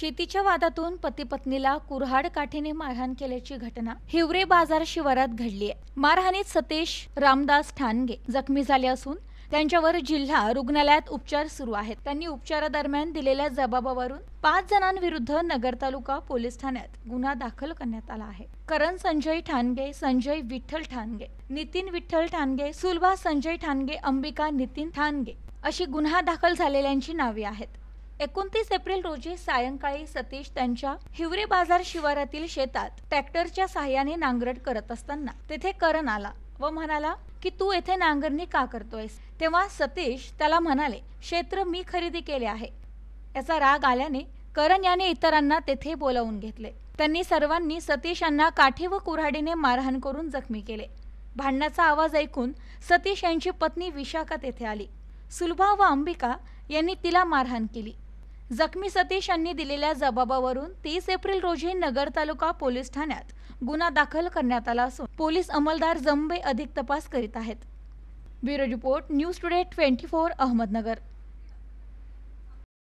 शेतीच्या वादातून पती पत्नीला कुऱ्हाड काठीने मारहाण केल्याची घटना हिवरे बाजार शिवारात घडली आहे. मारहाणीत सतीश रामदास ठाणगे जखमी झाले असून त्यांच्यावर जिल्हा रुग्णालयात उपचार सुरू आहेत. त्यांनी उपचारादरम्यान दिलेल्या जबाबावरून पाच जणांविरुद्ध नगर तालुका पोलीस ठाण्यात गुन्हा दाखल करण्यात आला आहे. करण संजय ठाणगे संजय विठ्ठल ठाणगे नितीन विठ्ठल ठाणगे सुलभा संजय ठाणगे अंबिका नितीन ठाणगे अशी गुन्हा दाखल झालेल्यांची नावे आहेत. एकोणतीस एप्रिल रोजी सायंकाळी सतीश त्यांच्या हिवरे बाजार शिवारातील शेतात ट्रॅक्टरच्या सहाय्याने नांगरट करत असताना तेथे करण आला व म्हणाला की तू येथे नांगरणी का करतोयस? तेव्हा सतीश त्याला म्हणाले क्षेत्र मी खरेदी केले आहे. याचा राग आल्याने करण याने इतरांना तेथे बोलावून घेतले. त्यांनी सर्वांनी सतीश यांना काठी व कुऱ्हाडीने मारहाण करून जखमी केले. भांडणाचा आवाज ऐकून सतीश यांची पत्नी विशाखा तेथे आली. सुलभा व अंबिका यांनी तिला मारहाण केली. जखमी सतीश यांनी दिलेल्या जबाबावरून तीस एप्रिल रोजी नगर तालुका पोलीस ठाण्यात गुन्हा दाखल करण्यात आला असून पोलीस अंमलदार जंबे अधिक तपास करीत आहेत. Bureau report news today twenty four Ahmednagar.